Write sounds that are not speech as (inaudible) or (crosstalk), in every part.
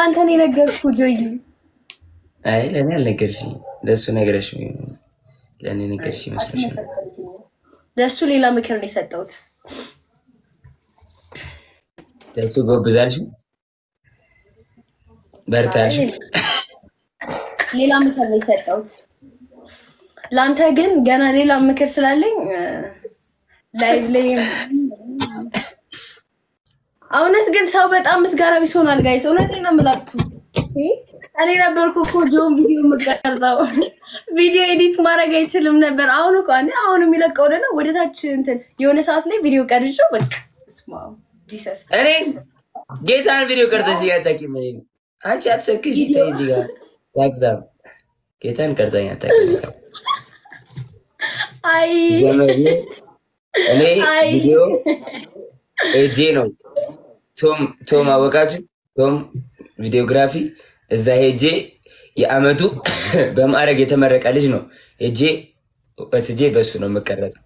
አንተ ነው የነገርኩህ ጆይ። አይ ለእኔ አልነገርሽኝ፣ ለእሱ ነገረሽ ለእኔ ነገርሽ ይመስለሻል? ለእሱ ሌላ ምክር ነው የሰጠሁት። ለእሱ ጎብዛልሽ፣ በርታልሽ። ሌላ ምክር ነው የሰጠሁት። ለአንተ ግን ገና ሌላ ምክር ስላለኝ ላይቭ ላይ እውነት ግን ሰው በጣም ምስጋና ቢስ ሆኗል። guys እውነቴን ነው የምላችሁ። እኔ ነበርኩ እኮ ጆን ቪዲዮ የምቀርጸው ቪዲዮ edit ማድረግ አይችልም ነበር። አሁን እኮ እኔ አሁን የሚለቀው ደግሞ ወደ ታች እንትን የሆነ ሰዓት ላይ ቪዲዮ ቀርጬው በቃ Jesus። እኔ ጌታን ቪዲዮ ቀርጸሽ ያታቂም አንቺ አትሰክሽ እዚህ ጋር። ታግዛም ጌታን ቀርጸኝ አታቂም አይ እኔ ቪዲዮ ኤጄ ነው ቶም ቶም አወቃችሁ ቶም videography እዛ ሄጄ የአመቱ (laughs) በማዕረግ የተመረቀ ልጅ ነው ሄጄ ወስጄ በሱ ነው የምቀረጸው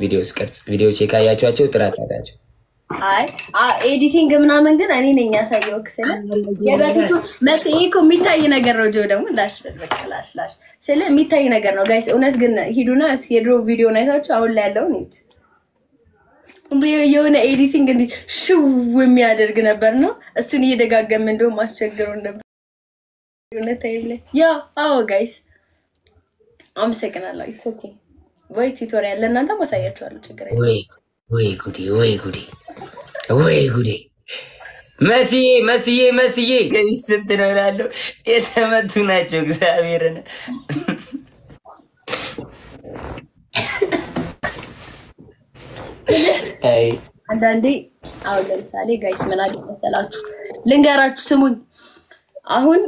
ቪዲዮ ስቀርጽ ቪዲዮች የካያቸኋቸው ጥራት አላቸው editing ምናምን ግን እኔ ነኝ ያሳየው ክስለ የበፊቱ ይሄ እኮ የሚታይ ነገር ነው። ጆ ደግሞ ላሽ ስለ የሚታይ ነገር ነው guys። እውነት ግን ሂዱና የድሮ ቪዲዮ አይታችሁ አሁን ላይ ያለውን የሆነ editing እንዲህ ሽው የሚያደርግ ነበር ነው። እሱን እየደጋገመ እንደውም አስቸግሮን ነበር። የሆነ time yeah አዎ guys አመሰግናለሁ። it's okay ወይ tutorial ለእናንተ ማሳያችኋለሁ። ችግር ወይ ጉዴ ወይ ጉዴ ወይ ጉዴ መስዬ መስዬ መስዬ ገቢ ስንት ነው እላለሁ። የተመቱ ናቸው እግዚአብሔርን አንዳንዴ አሁን ለምሳሌ guys ምን አለ መሰላችሁ፣ ልንገራችሁ ስሙኝ። አሁን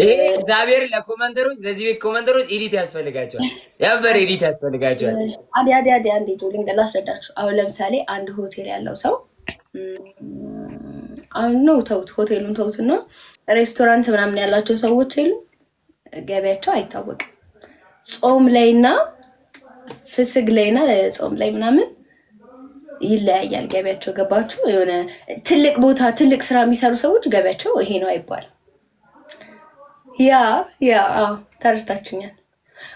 ይሄ እግዚአብሔር ለ commenter ኦች ለዚህ ቤት commenter ኦች edit ያስፈልጋቸዋል። ያበር edit ያስፈልጋቸዋል። አዲ አዲ አዲ አንዴ ላስረዳችሁ። አሁን ለምሳሌ አንድ ሆቴል ያለው ሰው አሁን ነው ተውት፣ ሆቴሉን ተውት እና ሬስቶራንት ምናምን ያላቸው ሰዎች የሉ ገቢያቸው አይታወቅም። ጾም ላይና ፍስግ ላይና ጾም ላይ ምናምን ይለያያል ገቢያቸው። ገባችሁ? የሆነ ትልቅ ቦታ ትልቅ ስራ የሚሰሩ ሰዎች ገቢያቸው ይሄ ነው አይባልም። yeah yeah ተረድታችኛል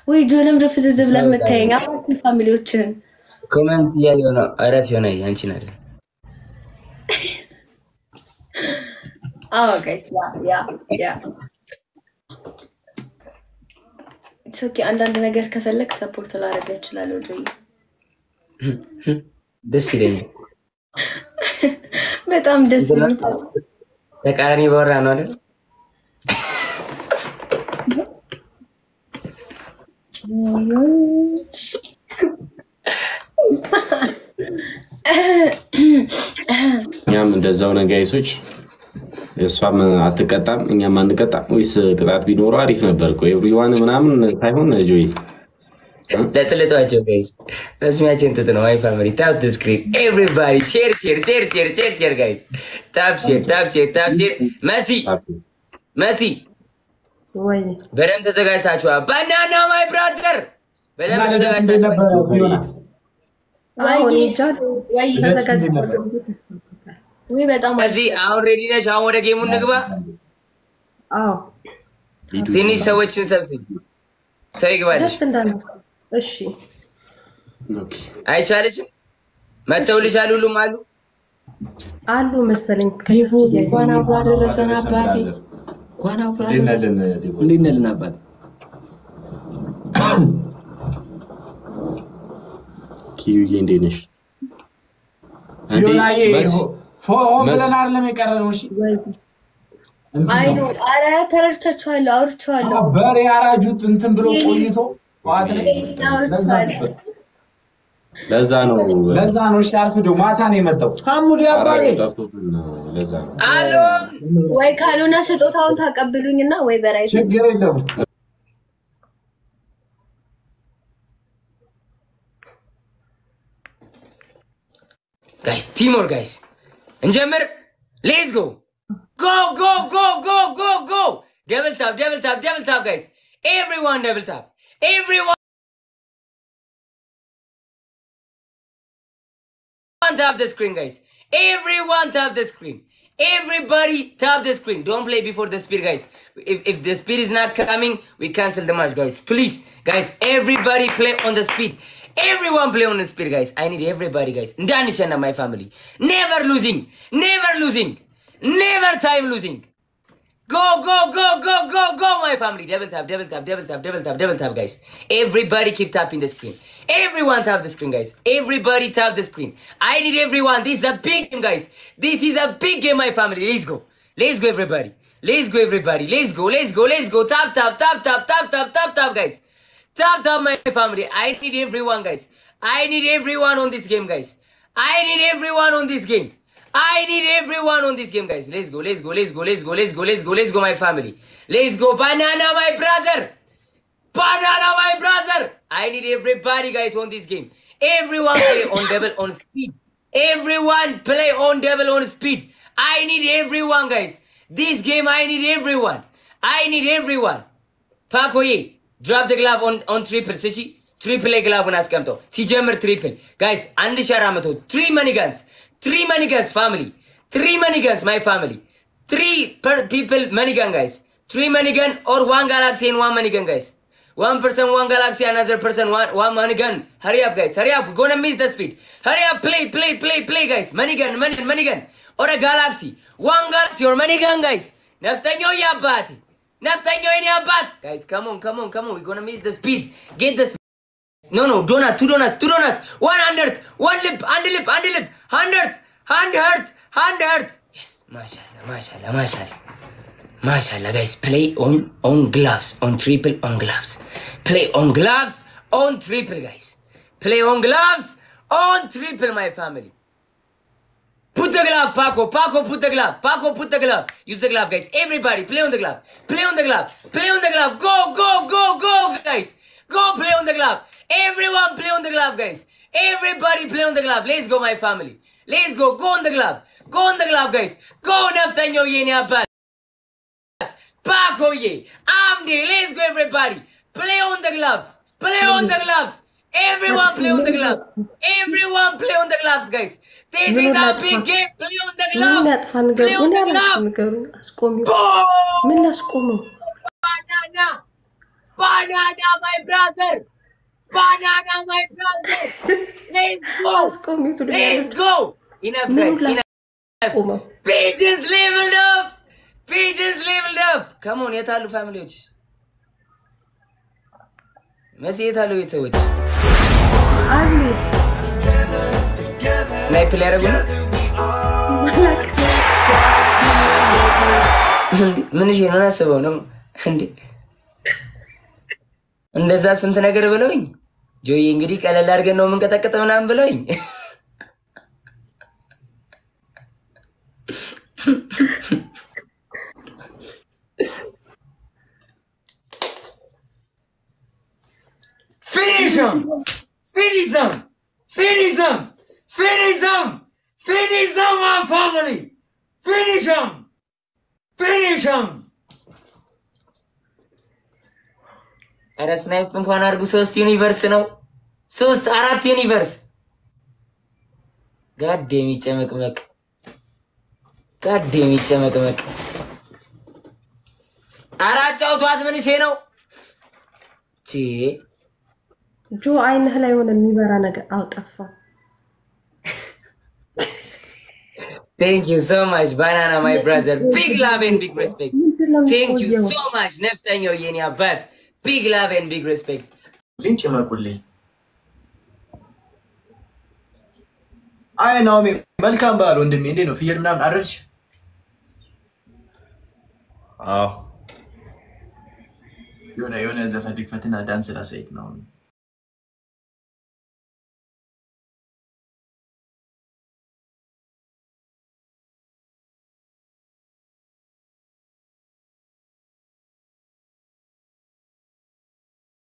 ወይ? ጆ ለምድ ፍዝዝ ብለህ የምታየኝ አራት family ዎችን comment እያየሁ ነው። አረፍ የሆነ አንቺን okay። አንዳንድ ነገር ከፈለግ support ላደርግ እችላለሁ። ጆ (laughs) ደስ ይለኛል። (laughs) በጣም ደስ ተቃራኒ ባወራ ነው አይደል? (laughs) እኛም እንደዛው ነን guys ኦች እሷም አትቀጣም እኛም አንቀጣም ወይስ ቅጣት ቢኖረው አሪፍ ነበር እኮ everyone ምናምን ሳይሆን ጆይ ለጥልጧቸው guys መስሚያችን ጥጥ ነው። አይ family tap the screen everybody share share share share share share guys tap share tap share tap share መሲ መሲ በደንብ ተዘጋጅታችኋል። banana my brother በደንብ ተዘጋጅታችኋል። ወይ አሁን ready ነሽ? አሁን ወደ game ኡ እንግባ። ትንሽ ሰዎችን ሰብስቢ። ሰው እንዳለ እሺ አይቻልሽም? መተውልሻል። ሁሉም አሉ። አሉ መሰለኝ ዴቮ እንኳን አብሮ አደረሰን አባቴ፣ እንኳን አብሮ አደረሰን። እንዴት ነህ ልን አባቴ? ኪዩዬ እንዴት ነሽ? አይ አረ ተረድቻችኋለሁ፣ አውርቼዋለሁ፣ በሬ አራጁት እንትን ብሎ ቆይቶ ጠዋት ላይ ለዛ ነው ለዛ ነው። እሺ አርፍዶ ማታ ነው የመጣው። ሐሙድ ነው። ለዛ ነው አሎ ወይ ካልሆነ ስጦታውን ታቀብሉኝና ወይ በራይ ችግር የለውም። ጋይስ ቲሞር ጋይስ እንጀምር። ሌትስ ጎ ጎ ጎ ጎ ጎ ጎ ደብል ታፕ ደብል ታፕ ደብል ታፕ ጋይስ ኤቭሪዋን ደብል ታፕ everyone tap the screen guys. Everyone tap the screen. Everybody tap the screen. Don't play before the speed guys. If, if the speed is not coming we cancel the match guys. Please guys everybody play on the speed. Everyone play on the speed guys. I need everybody guys. Ndani and my family. Never losing. Never losing. Never time losing. Go, go, go, go, go, go, my family. Double tap, double tap, double tap, double tap, double tap, guys. Everybody keep tapping the screen. Everyone tap the screen, guys. Everybody tap the screen. I need everyone. This is a big game, guys. This is a big game, my family. Let's go. Let's go, everybody. Let's go, everybody. Let's go, let's go, let's go. Tap, tap, tap, tap, tap, tap, tap, tap, guys. Tap, tap, my family. I need everyone, guys. I need everyone on this game, guys. I need everyone on this game. I need everyone on this game, guys. Let's go, let's go, let's go, let's go, let's go, let's go, let's go, my family. Let's go, banana, my brother. Banana, my brother. I need everybody, guys, on this game. Everyone play on (coughs) devil on speed. Everyone play on devil on speed. I need everyone, guys. This game, I need everyone. I need everyone. Pakoye, drop the glove on, on triple. Sishi, triple glove on Askamto. Sijammer triple. Guys, Andisha Ramato, three money guns. Three Manigas family. Three Manigans, my family. Three per people, Manigan guys. Three Manigan or one galaxy and one Manigan guys. One person, one galaxy, another person, one, one Manigan. Hurry up guys, hurry up. We're gonna miss the speed. Hurry up, play, play, play, play guys. Manigan, Manigan, Manigan. Or a galaxy. One galaxy or Manigan guys. Naftanyo yabat. Naftanyo yabat. Guys, come on, come on, come on. We're gonna miss the speed. Get the speed. no no donut two donuts two donuts one hundred one lip አንድ lip አንድ lip hundred hundred hundred yes mashallah mashallah mashallah Mashallah, guys, play on on gloves, on triple on gloves. Play on gloves, on triple, guys. Play on gloves, on triple, my family. Put the glove, Paco. Paco, put the glove. Paco, put the glove. Use the glove, guys. Everybody, play on the glove. Play on the glove. Play on the glove. Go, go, go, go, guys. Go play on the glove. Everyone play on the glove, guys. Everybody play on the glove. Let's go, my family. Let's go. Go on the glove. Go on the glove, guys. Go naftanyo yene abat. Back hoye. Amde. Let's go, everybody. Play on the gloves. Play on the gloves. Everyone play on the gloves. Everyone play on the gloves, guys. This is a big game. Play on the glove. Play on the glove. Boom! Banana. Banana, my brother. Come on, የት አሉ family ዎች? መሲ የት አሉ ቤተሰቦች? snipe ሊያደርጉ ነው? ምን ምን አስበው ነው እንዴ? እንደዛ ስንት ነገር ብለውኝ ጆዬ እንግዲህ ቀለል አድርገን ነው የምንቀጠቅጥ ምናምን ብለውኝ Finish him! Finish him! Finish him! Finish him! ኧረ snipe እንኳን አድርጉ። ሶስት universe ነው። ሶስት አራት universe ጋድ የሚጨመቅመቅ ጋድ የሚጨመቅመቅ አራት ጫውቷት ምን ቼ ነው ቼ ጆ አይንህ ላይ የሆነ የሚበራ ነገር አውጠፋ Thank you so much, Banana, my brother. Big love and big respect. ምንድን ነው Thank you የሚቆየው? so much, ነፍጠኛው የኔ አባት። Big love and big respect. ልኝ ጭመቁልኝ። አይ ናኦሚ መልካም በዓል ወንድሜ። እንዴት ነው ፍየል ምናምን አረድሽ? አዎ የሆነ የሆነ ዘፈን ልክፈትና ዳንስ ላሳይክ ነው።